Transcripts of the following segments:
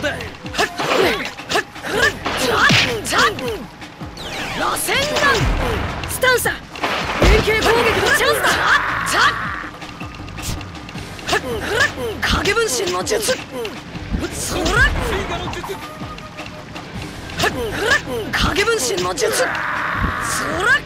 うだ螺旋弾スタンサ連携攻撃のチャンスだ影分身の術そら影分身の術そら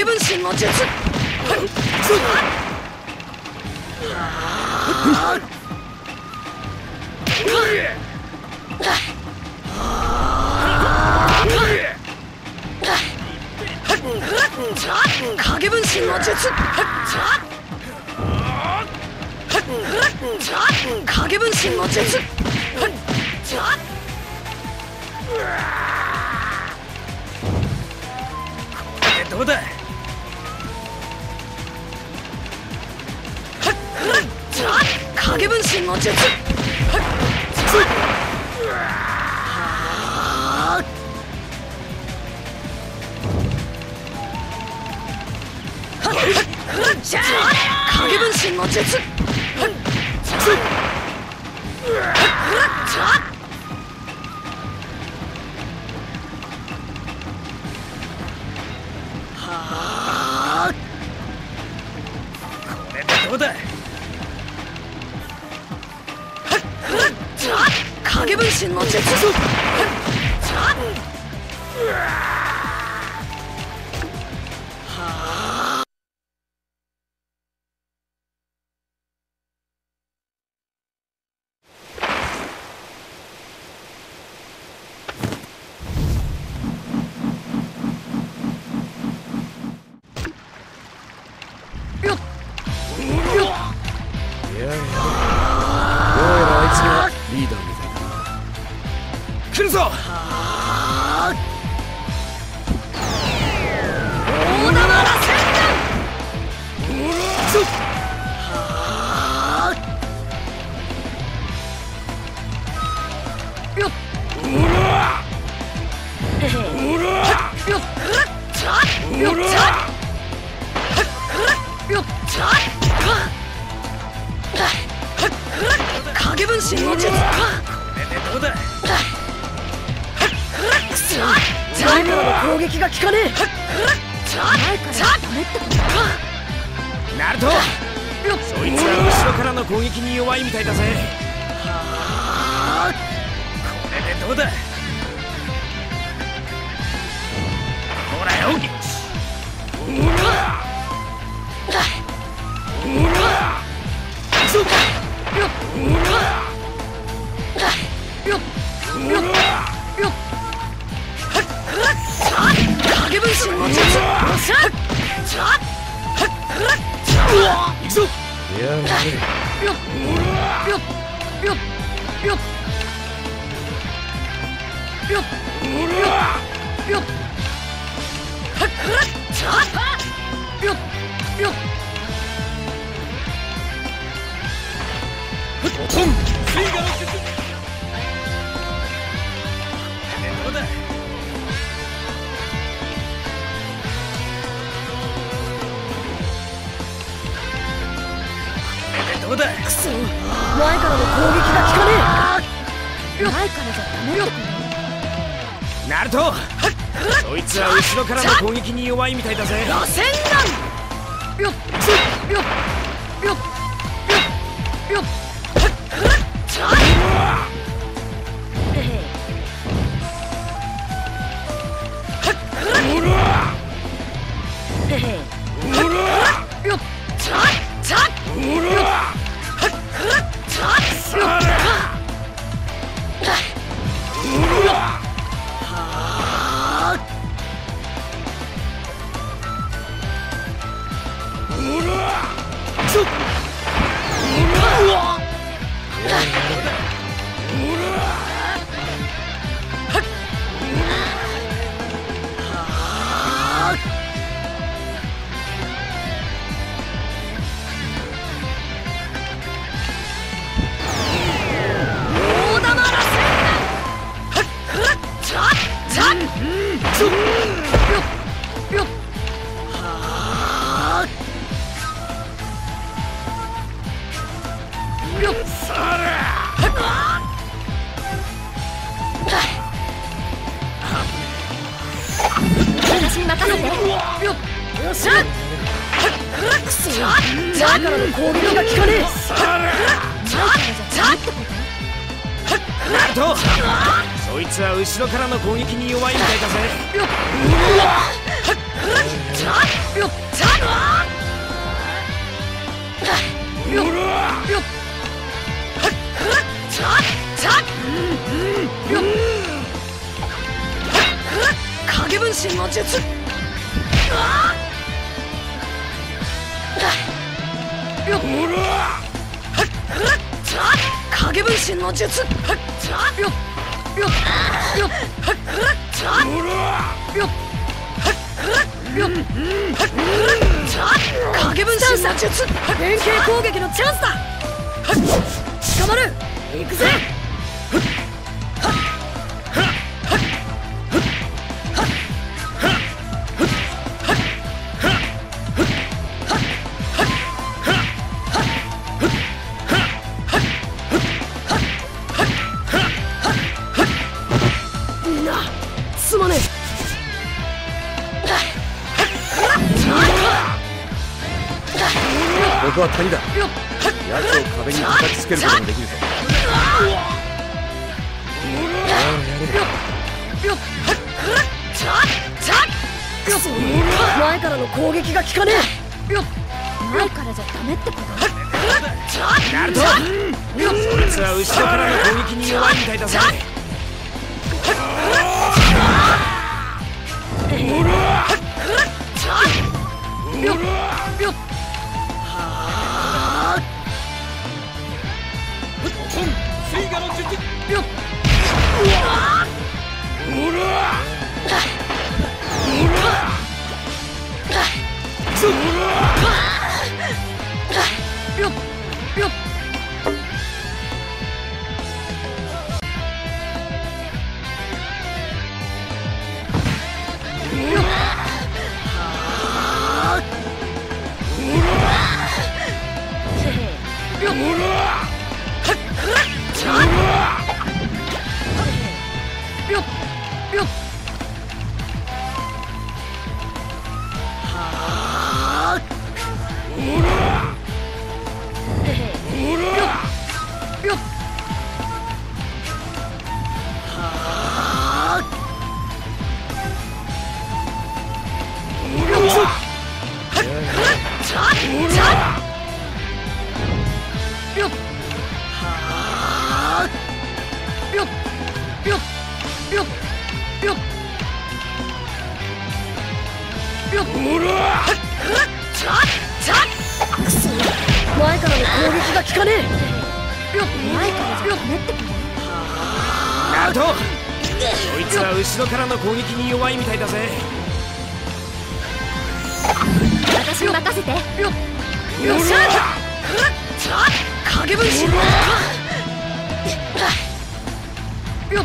影分身の術影分身の術影分身の術どうだ？影分身の術影分身の術くそ前からの攻撃が効かねえ前からダメって。ことナルトそいつは後ろからの攻撃に弱いみたいだぜ。これでどうだ？ほらよ影分がっ。後ろからの攻撃に弱いみたいだぜ。螺旋弾よっ。よっ。よっ。よっ。よっ。へへへへよっ。ちゃっ。ちゃっ。よっ。よっ。くそ前からの攻撃が効かねえ。とそいつは後ろからの攻撃に弱いみたいだぜ。影分身の術影分身の術よっよっよっよっよっ影分身の術連携攻撃のチャンスだ捕まる行くぜここは谷だ。えよっ奴を壁に叩きつけることもできるぞ。前からの攻撃が効かねえ。前からじゃダメってことナルトそいつは後ろからの攻撃に弱いみたいだぜ。よっよっナルトそいつは後ろからの攻撃に弱いみたいだぜ。私に任せて。よよっしゃ影分身よっ。よ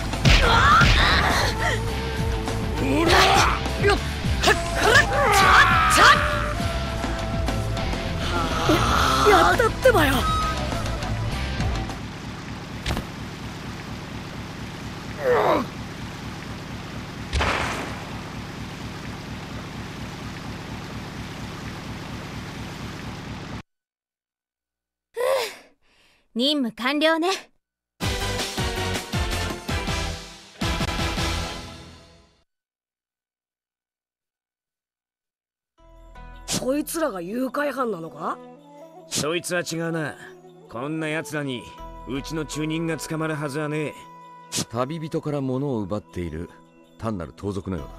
っってばよ。任務完了ね。こいつらが誘拐犯なのか？そいつは違うな。こんな奴らにうちの中人が捕まるはずはねえ。旅人から物を奪っている単なる盗賊のようだ。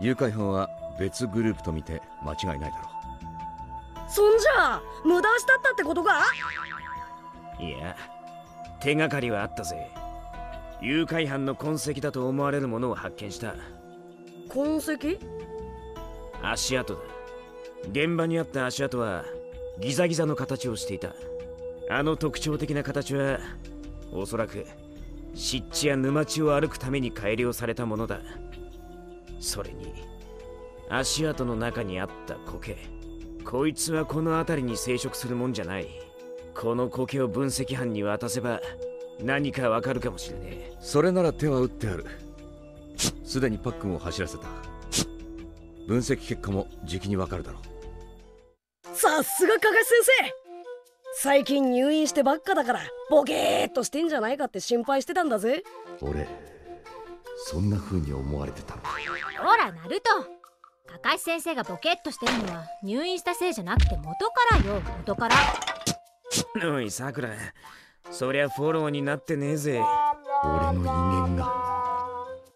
誘拐犯は別グループと見て間違いないだろそんじゃあ無駄したったってことか？いや手がかりはあったぜ。誘拐犯の痕跡だと思われるものを発見した。痕跡？足跡だ現場にあった足跡はギザギザの形をしていた。あの特徴的な形はおそらく湿地や沼地を歩くために改良されたものだ。それに足跡の中にあった苔。こいつはこの辺りに生殖するもんじゃない。この苔を分析班に渡せば何かわかるかもしれねえ。それなら手は打ってある。すでにパックンを走らせた。分析結果も時期にわかるだろう。さすが加賀先生。最近入院してばっかだからボケーっとしてんじゃないかって心配してたんだぜ。俺そんな風に思われてたの。ほらナルトカカシ先生がボケっとしてるのは入院したせいじゃなくて元からよ。元から。おいさくらそりゃフォローになってねえぜ。俺の威厳が。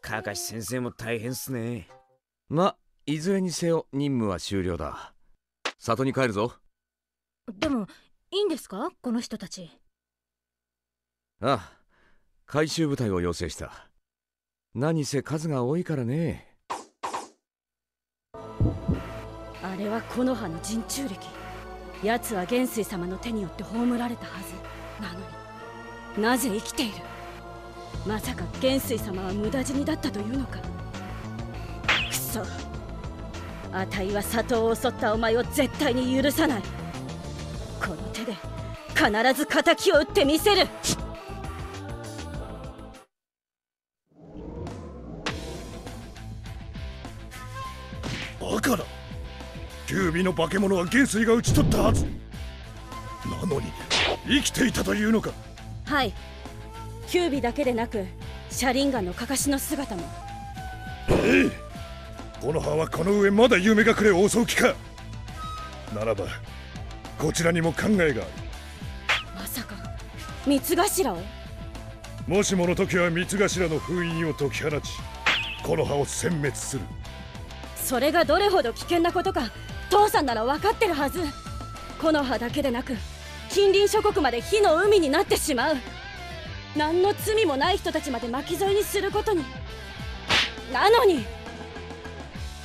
カカシ先生も大変っすね。まいずれにせよ任務は終了だ里に帰るぞ。でもいいんですか？この人たち。ああ回収部隊を要請した。何せ数が多いからね。あれは木の葉の人中力奴は元帥様の手によって葬られたはず。なのになぜ生きている？まさか元帥様は無駄死にだったというのか。くそあたいは里を襲ったお前を絶対に許さない。この手で必ず敵を撃ってみせる。バカなキュービの化け物は元帥が討ち取ったはず。なのに生きていたというのか。はい。キュービだけでなくシャリンガンのカカシの姿も。ええこの葉はこの上まだ夢隠れを襲う気か。ならばこちらにも考えがある。まさか三つ頭を？もしもの時は三つ頭の封印を解き放ちこの葉を殲滅する。それがどれほど危険なことか父さんなら分かってるはず。木の葉だけでなく近隣諸国まで火の海になってしまう。何の罪もない人たちまで巻き添えにすることに。なのに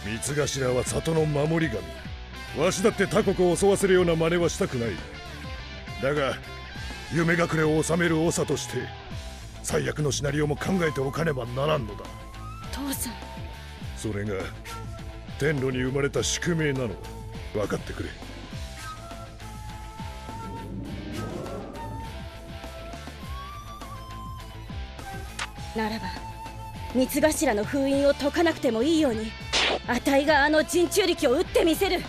三つ頭は里の守り神。わしだって他国を襲わせるような真似はしたくない。だが夢隠れを収める長として最悪のシナリオも考えておかねばならんのだ。父さん。それが天路に生まれた宿命なの。分かってくれ。ならば三つ頭の封印を解かなくてもいいようにあたいがあの人中力を打ってみせる。